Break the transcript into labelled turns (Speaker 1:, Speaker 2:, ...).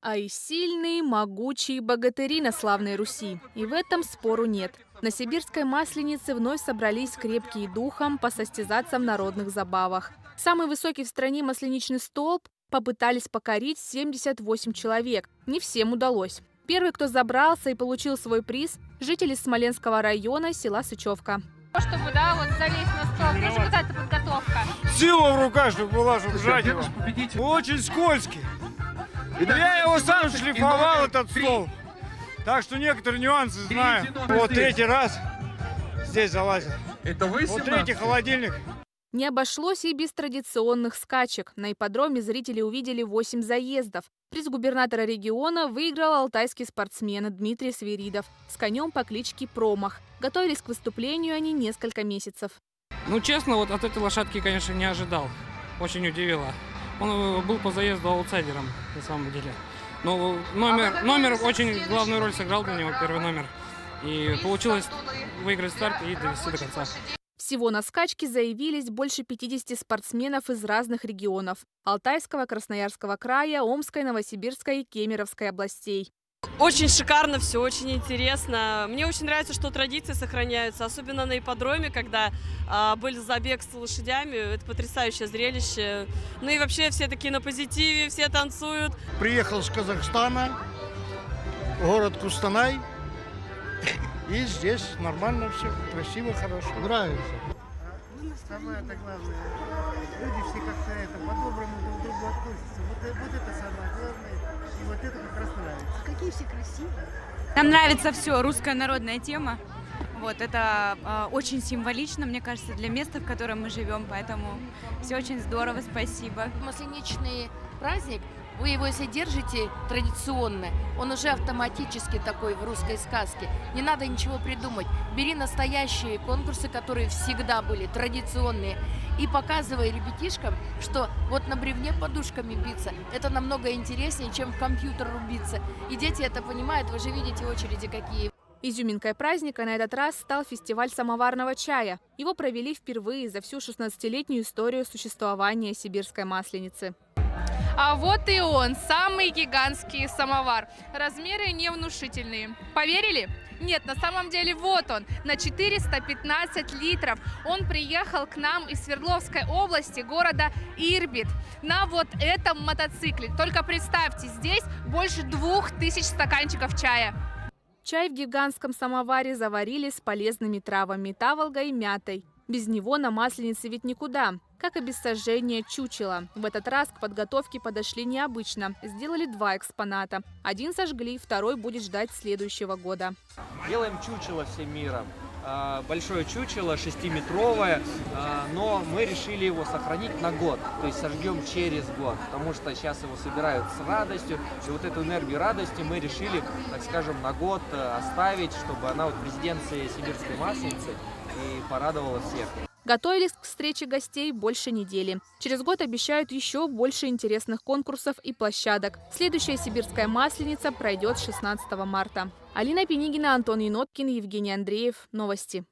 Speaker 1: А и сильные, могучие богатыри на славной Руси. И в этом спору нет. На сибирской масленице вновь собрались крепкие духом посостязаться в народных забавах. Самый высокий в стране масленичный столб попытались покорить 78 человек. Не всем удалось. Первый, кто забрался и получил свой приз – жители Смоленского района села Сычевка.
Speaker 2: Чтобы, да, вот залезть на столб, есть какая-то подготовка?
Speaker 3: Сила в руках, чтобы была, чтобы сжать его. Очень скользкий. Я его сам шлифовал, этот стол. Так что некоторые нюансы знаю. Вот третий раз здесь залазил.
Speaker 4: Это вы
Speaker 3: Вот третий холодильник.
Speaker 1: Не обошлось и без традиционных скачек. На ипподроме зрители увидели 8 заездов. Приз губернатора региона выиграл алтайский спортсмен Дмитрий Свиридов с конем по кличке Промах. Готовились к выступлению они несколько месяцев.
Speaker 5: Ну, честно, вот от этой лошадки, конечно, не ожидал. Очень удивило. Он э, был по заезду аутсайдером, на самом деле. Но номер, номер очень главную роль сыграл для него, первый номер. И получилось выиграть старт и довести до конца.
Speaker 1: Всего на скачке заявились больше 50 спортсменов из разных регионов – Алтайского, Красноярского края, Омской, Новосибирской и Кемеровской областей.
Speaker 6: Очень шикарно, все очень интересно. Мне очень нравится, что традиции сохраняются, особенно на ипподроме, когда а, был забег с лошадями. Это потрясающее зрелище. Ну и вообще все такие на позитиве, все танцуют.
Speaker 7: Приехал с Казахстана, город Кустанай. И здесь нормально все, красиво, хорошо. Нравится.
Speaker 8: Ну, самое это главное. Люди все как-то это по-доброму
Speaker 9: Какие все красивые.
Speaker 10: Нам нравится все, русская народная тема. Вот, это э, очень символично, мне кажется, для места, в котором мы живем, поэтому все очень здорово, спасибо.
Speaker 9: Масленичный праздник, вы его если держите традиционно, он уже автоматически такой в русской сказке. Не надо ничего придумать. Бери настоящие конкурсы, которые всегда были, традиционные, и показывай ребятишкам, что вот на бревне подушками биться, это намного интереснее, чем в компьютер рубиться. И дети это понимают, вы же видите очереди какие.
Speaker 1: Изюминкой праздника на этот раз стал фестиваль самоварного чая. Его провели впервые за всю 16-летнюю историю существования сибирской масленицы.
Speaker 2: А вот и он, самый гигантский самовар. Размеры невнушительные. Поверили? Нет, на самом деле вот он, на 415 литров. Он приехал к нам из Свердловской области, города Ирбит, на вот этом мотоцикле. Только представьте, здесь больше двух тысяч стаканчиков чая.
Speaker 1: Чай в гигантском самоваре заварили с полезными травами – таволгой и мятой. Без него на масленице ведь никуда. Как и без сожжения чучела. В этот раз к подготовке подошли необычно. Сделали два экспоната. Один сожгли, второй будет ждать следующего года.
Speaker 11: Делаем чучело всем миром. А, Большое чучело, шестиметровое, а, но мы решили его сохранить на год, то есть сожгем через год, потому что сейчас его собирают с радостью, и вот эту энергию радости мы решили, так скажем, на год э, оставить, чтобы она вот в резиденции Сибирской Масленицы и порадовала всех.
Speaker 1: Готовились к встрече гостей больше недели. Через год обещают еще больше интересных конкурсов и площадок. Следующая сибирская масленица пройдет 16 марта. Алина Пенигина, Антон Еноткин, Евгений Андреев. Новости.